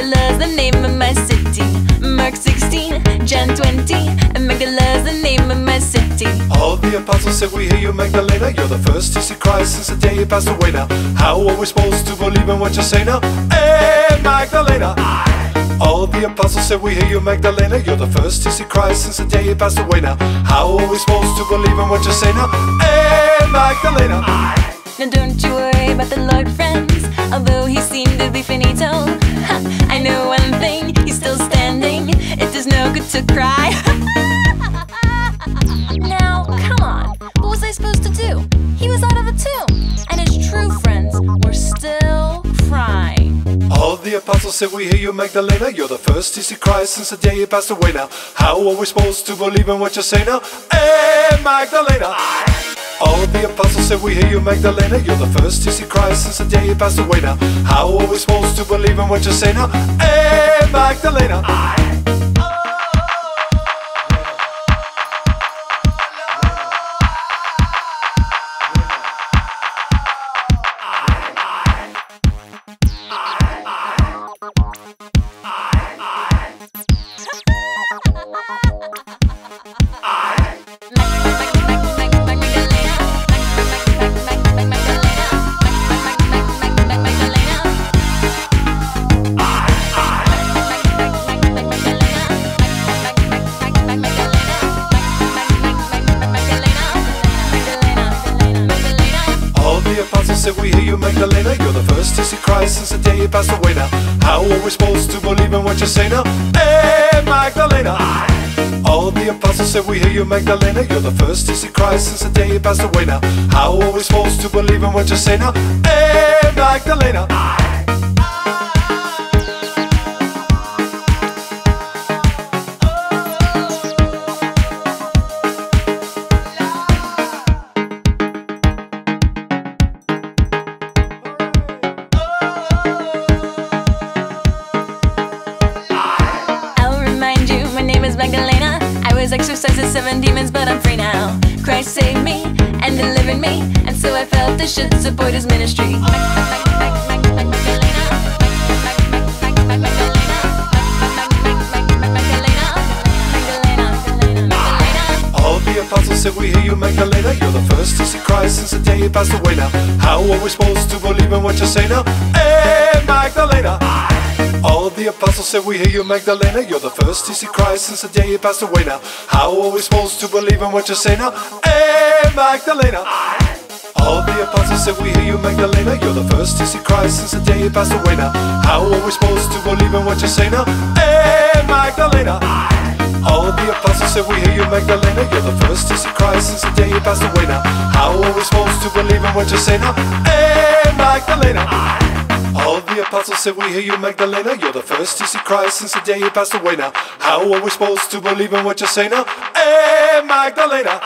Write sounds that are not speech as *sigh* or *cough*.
Magdala's the name of my city. Mark 16, John 20, and Magdala's the name of my city. All the apostles said, We hear you, Magdalena. You're the first to see Christ since the day he passed away now. How are we supposed to believe in what you say now? Hey, Magdalena. All the apostles said, We hear you, Magdalena. You're the first to see Christ since the day he passed away now. How are we supposed to believe in what you say now? Hey, Magdalena. Now don't you worry about the Lord, friends. Although he seemed to be finito, to cry. *laughs* now, come on, what was I supposed to do? He was out of the tomb, and his true friends were still crying. All the apostles said, We hear you, Magdalena. You're the first to see Christ since the day he passed away now. How are we supposed to believe in what you say now? Hey, Magdalena. All the apostles said, We hear you, Magdalena. You're the first to see Christ since the day he passed away now. How are we supposed to believe in what you say now? Hey, Magdalena. We hear you, Magdalena. You're the first to see Christ since the day he passed away now. How are we supposed to believe in what you say now? Hey, Magdalena. All the apostles said, We hear you, Magdalena. You're the first to see Christ since the day he passed away now. How are we supposed to believe in what you say now? Hey, Magdalena. Was seven demons, but I'm free now. Christ saved me and delivered me, and so I felt I should support his ministry. Apostles said, We hear you, Magdalena. You're the first to see Christ since the day he passed away now. How are we supposed to believe in what you say now? Hey, Magdalena. All the apostles said, We hear you, Magdalena. You're the first to see Christ since the day he passed away now. How are we supposed to believe in what you say now? Hey, Magdalena. All the apostles said, We hear you, Magdalena. You're the first to see Christ since the day he passed away now. How are we supposed to believe in what you say now? Hey, Magdalena. All the apostles said, We hear you, Magdalena. You're the first to see Christ since the day he passed away now. How are we supposed to believe in what you say now? Hey, Magdalena. All the apostles said, We hear you, Magdalena. You're the first to see Christ since the day he passed away now. How are we supposed to believe in what you say now? Hey, Magdalena.